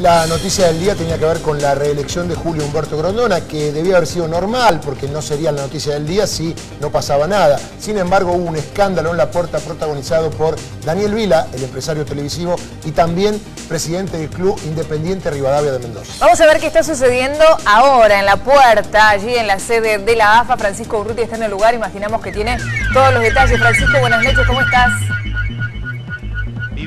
La noticia del día tenía que ver con la reelección de Julio Humberto Grondona, que debía haber sido normal, porque no sería la noticia del día si no pasaba nada. Sin embargo, hubo un escándalo en la puerta protagonizado por Daniel Vila, el empresario televisivo, y también presidente del Club Independiente Rivadavia de Mendoza. Vamos a ver qué está sucediendo ahora en la puerta, allí en la sede de la AFA. Francisco Urruti está en el lugar, imaginamos que tiene todos los detalles. Francisco, buenas noches, ¿cómo estás?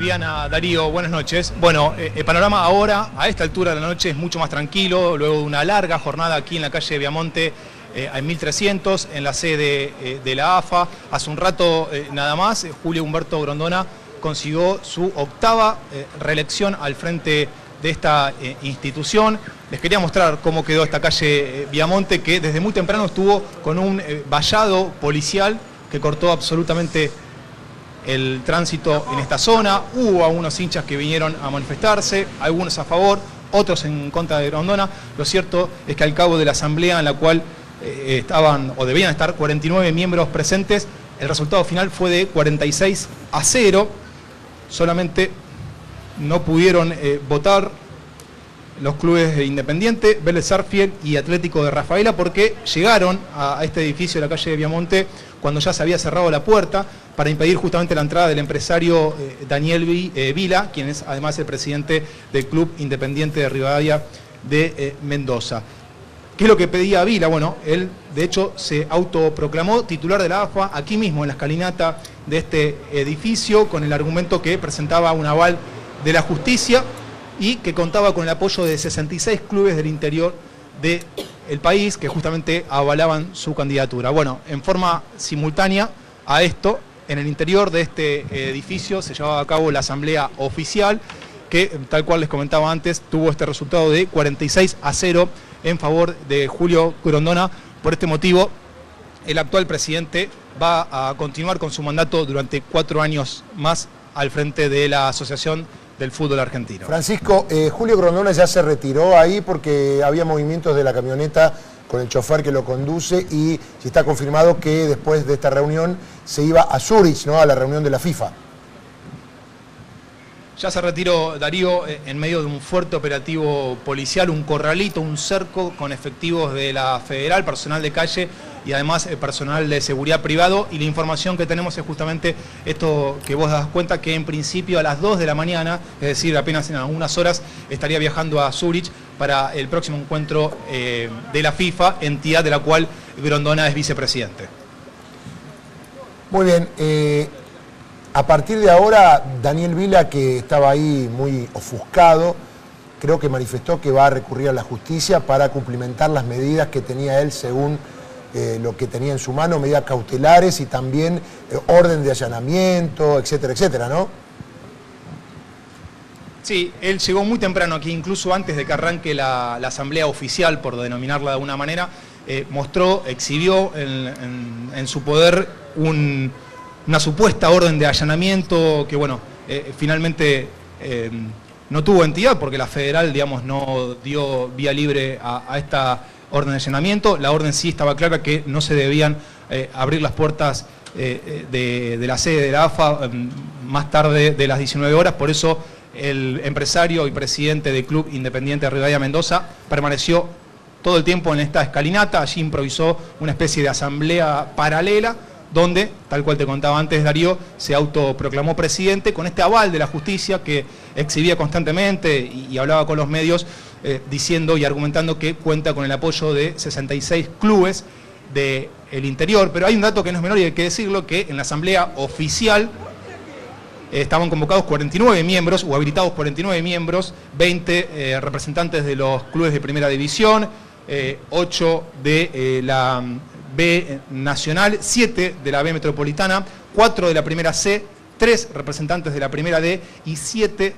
Viviana, Darío, buenas noches. Bueno, eh, el panorama ahora, a esta altura de la noche, es mucho más tranquilo, luego de una larga jornada aquí en la calle Viamonte, eh, en 1300, en la sede eh, de la AFA. Hace un rato nada más, Julio Humberto Grondona consiguió su octava reelección al frente de esta institución. Les quería mostrar cómo quedó esta calle Viamonte, que desde muy temprano estuvo con un vallado policial que cortó absolutamente el tránsito en esta zona. Hubo algunos hinchas que vinieron a manifestarse, algunos a favor, otros en contra de Grondona. Lo cierto es que al cabo de la asamblea en la cual eh, estaban o debían estar 49 miembros presentes, el resultado final fue de 46 a 0. Solamente no pudieron eh, votar los clubes de Independiente, Vélez Sarfiel y Atlético de Rafaela porque llegaron a este edificio de la calle de Viamonte cuando ya se había cerrado la puerta para impedir justamente la entrada del empresario eh, Daniel eh, Vila, quien es además el presidente del Club Independiente de Rivadavia de eh, Mendoza. ¿Qué es lo que pedía Vila? Bueno, él de hecho se autoproclamó titular de la AFA aquí mismo en la escalinata de este edificio con el argumento que presentaba un aval de la justicia y que contaba con el apoyo de 66 clubes del interior del país que justamente avalaban su candidatura. Bueno, en forma simultánea a esto, en el interior de este edificio se llevaba a cabo la asamblea oficial que, tal cual les comentaba antes, tuvo este resultado de 46 a 0 en favor de Julio Grondona. Por este motivo, el actual presidente va a continuar con su mandato durante cuatro años más al frente de la Asociación del Fútbol Argentino. Francisco, eh, Julio Grondona ya se retiró ahí porque había movimientos de la camioneta con el chofer que lo conduce y si está confirmado que después de esta reunión se iba a Zurich, ¿no? a la reunión de la FIFA. Ya se retiró Darío eh, en medio de un fuerte operativo policial, un corralito, un cerco con efectivos de la Federal, personal de calle y además eh, personal de seguridad privado. Y la información que tenemos es justamente esto que vos das cuenta, que en principio a las 2 de la mañana, es decir, apenas en algunas horas, estaría viajando a Zurich para el próximo encuentro eh, de la FIFA, entidad de la cual Grondona es vicepresidente. Muy bien. A partir de ahora, Daniel Vila, que estaba ahí muy ofuscado, creo que manifestó que va a recurrir a la justicia para cumplimentar las medidas que tenía él según eh, lo que tenía en su mano, medidas cautelares y también eh, orden de allanamiento, etcétera, etcétera, ¿no? Sí, él llegó muy temprano aquí, incluso antes de que arranque la, asamblea oficial, por denominarla de alguna manera, eh, mostró, exhibió en su poder un, una supuesta orden de allanamiento que, bueno, eh, finalmente no tuvo entidad porque la federal, digamos, no dio vía libre a, esta orden de allanamiento. La orden sí estaba clara que no se debían eh, abrir las puertas de, la sede de la AFA más tarde de las 19 horas, por eso el empresario y presidente del Club Independiente de Rivadavia Mendoza permaneció todo el tiempo en esta escalinata, allí improvisó una especie de asamblea paralela donde, tal cual te contaba antes Darío, se autoproclamó presidente con este aval de la justicia que exhibía constantemente y, hablaba con los medios eh, diciendo y argumentando que cuenta con el apoyo de 66 clubes del interior. Pero hay un dato que no es menor y hay que decirlo, que en la asamblea oficial eh, estaban convocados 49 miembros o habilitados 49 miembros, 20 eh, representantes de los clubes de primera división, 8 de la B Nacional, 7 de la B Metropolitana, 4 de la primera C, 3 representantes de la primera D y 7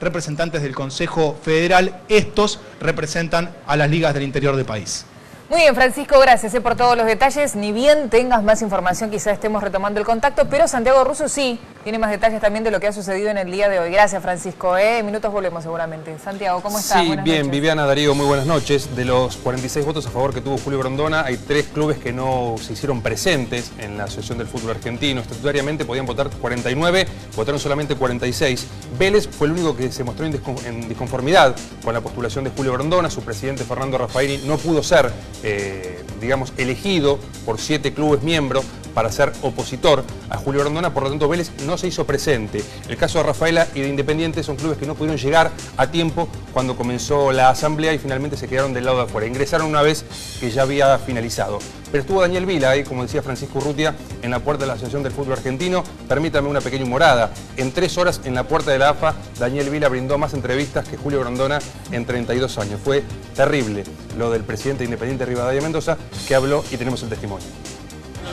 representantes del Consejo Federal. Estos representan a las ligas del interior del país. Muy bien, Francisco, gracias eh, por todos los detalles. Ni bien tengas más información, quizá estemos retomando el contacto, pero Santiago Russo sí tiene más detalles también de lo que ha sucedido en el día de hoy. Gracias, Francisco. Eh. En minutos volvemos seguramente. Santiago, ¿cómo estás? Sí, bien, Viviana Darío, muy buenas noches. De los 46 votos a favor que tuvo Julio Brondona, hay tres clubes que no se hicieron presentes en la Asociación del Fútbol Argentino. Estatutariamente podían votar 49, votaron solamente 46. Vélez fue el único que se mostró en disconformidad con la postulación de Julio Brondona. Su presidente Fernando Raffaini no pudo ser eh, digamos, elegido por siete clubes miembros para ser opositor a Julio Rondona, por lo tanto Vélez no se hizo presente. El caso de Rafaela y de Independiente son clubes que no pudieron llegar a tiempo cuando comenzó la asamblea y finalmente se quedaron del lado de afuera. Ingresaron una vez que ya había finalizado. Pero estuvo Daniel Vila ahí, como decía Francisco Urrutia, en la puerta de la Asociación del Fútbol Argentino. Permítame una pequeña humorada. En tres horas en la puerta de la AFA, Daniel Vila brindó más entrevistas que Julio Grondona en 32 años. Fue terrible lo del presidente independiente Rivadavia Mendoza, que habló y tenemos el testimonio.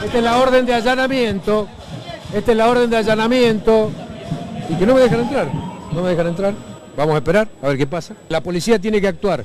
Esta es la orden de allanamiento, esta es la orden de allanamiento, y que no me dejan entrar, no me dejan entrar. Vamos a esperar, a ver qué pasa. La policía tiene que actuar.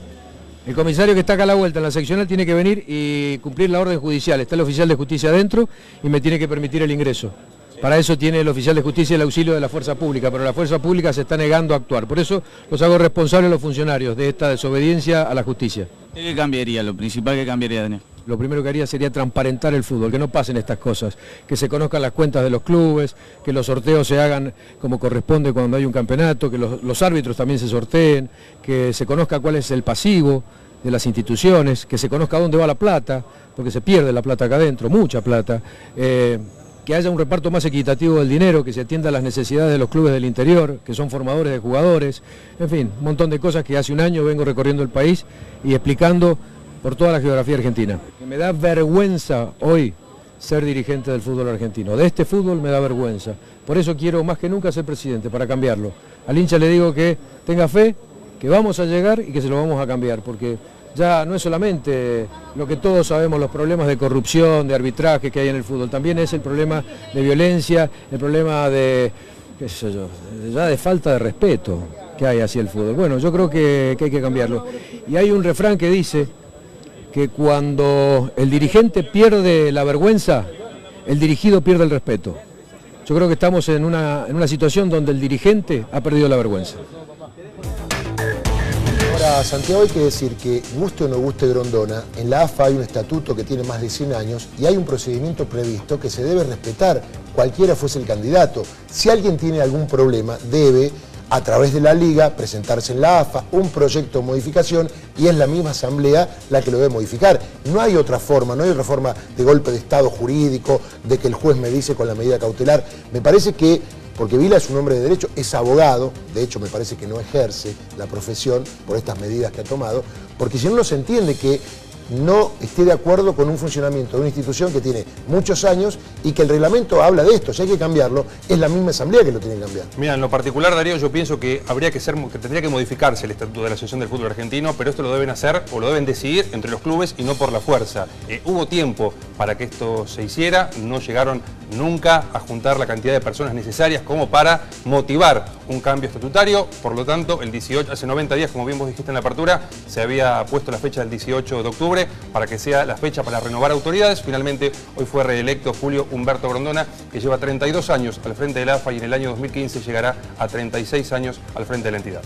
El comisario que está acá a la vuelta en la seccional tiene que venir y cumplir la orden judicial. Está el oficial de justicia adentro y me tiene que permitir el ingreso. Para eso tiene el oficial de justicia el auxilio de la fuerza pública, pero la fuerza pública se está negando a actuar. Por eso los hago responsables los funcionarios de esta desobediencia a la justicia. ¿Qué cambiaría? Lo principal que cambiaría, Daniel. Lo primero que haría sería transparentar el fútbol, que no pasen estas cosas, que se conozcan las cuentas de los clubes, que los sorteos se hagan como corresponde cuando hay un campeonato, que los, árbitros también se sorteen, que se conozca cuál es el pasivo de las instituciones, que se conozca dónde va la plata, porque se pierde la plata acá adentro, mucha plata. Eh, que haya un reparto más equitativo del dinero, que se atienda a las necesidades de los clubes del interior, que son formadores de jugadores, en fin, un montón de cosas que hace un año vengo recorriendo el país y explicando por toda la geografía argentina. Me da vergüenza hoy ser dirigente del fútbol argentino. De este fútbol me da vergüenza. Por eso quiero más que nunca ser presidente, para cambiarlo. Al hincha le digo que tenga fe, que vamos a llegar y que se lo vamos a cambiar, porque ya no es solamente lo que todos sabemos, los problemas de corrupción, de arbitraje que hay en el fútbol, también es el problema de violencia, el problema de, qué sé yo, ya de falta de respeto que hay hacia el fútbol. Bueno, yo creo que, que hay que cambiarlo. Y hay un refrán que dice que cuando el dirigente pierde la vergüenza, el dirigido pierde el respeto. Yo creo que estamos en una, en una situación donde el dirigente ha perdido la vergüenza. Ahora, Santiago, hay que decir que, guste o no guste Grondona, en la AFA hay un estatuto que tiene más de 100 años y hay un procedimiento previsto que se debe respetar, cualquiera fuese el candidato. Si alguien tiene algún problema, debe a través de la liga presentarse en la AFA un proyecto de modificación y es la misma asamblea la que lo debe modificar. No hay otra forma, no hay otra forma de golpe de estado jurídico, de que el juez me dice con la medida cautelar. Me parece que, porque Vila es un hombre de derecho, es abogado, de hecho me parece que no ejerce la profesión por estas medidas que ha tomado, porque si no, no se entiende que no esté de acuerdo con un funcionamiento de una institución que tiene muchos años y que el reglamento habla de esto, si hay que cambiarlo, es la misma asamblea que lo tiene que cambiar. Mira, en lo particular, Darío, yo pienso que habría que que tendría que modificarse el estatuto de la Asociación del Fútbol Argentino, pero esto lo deben hacer o lo deben decidir entre los clubes y no por la fuerza. Eh, hubo tiempo para que esto se hiciera, no llegaron nunca a juntar la cantidad de personas necesarias como para motivar un cambio estatutario, por lo tanto, el 18, hace 90 días, como bien vos dijiste en la apertura, se había puesto la fecha del 18 de octubre para que sea la fecha para renovar autoridades. Finalmente, hoy fue reelecto Julio Humberto Grondona, que lleva 32 años al frente de la AFA y en el año 2015 llegará a 36 años al frente de la entidad.